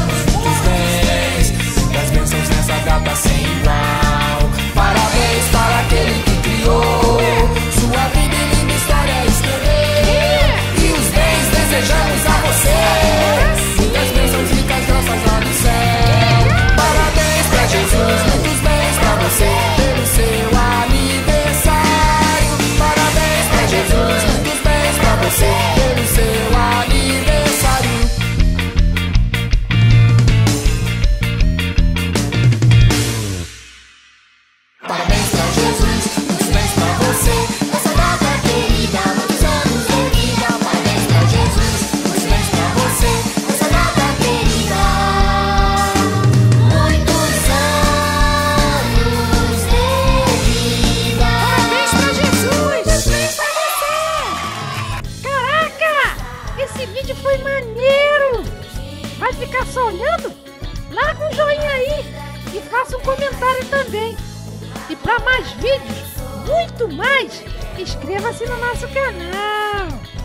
muitos bens Das bênçãos nessa data sem igual. Parabéns para aquele que criou. Sua vida e linda história é escreveu E os bens desejamos a você. Muitas bênçãos, ricas graças lá no céu. Parabéns para Jesus, muitos bens para você. Pelo seu aniversário. Parabéns para Jesus, muitos bens para você. foi maneiro! Vai ficar só olhando? Larga um joinha aí e faça um comentário também. E para mais vídeos, muito mais, inscreva-se no nosso canal.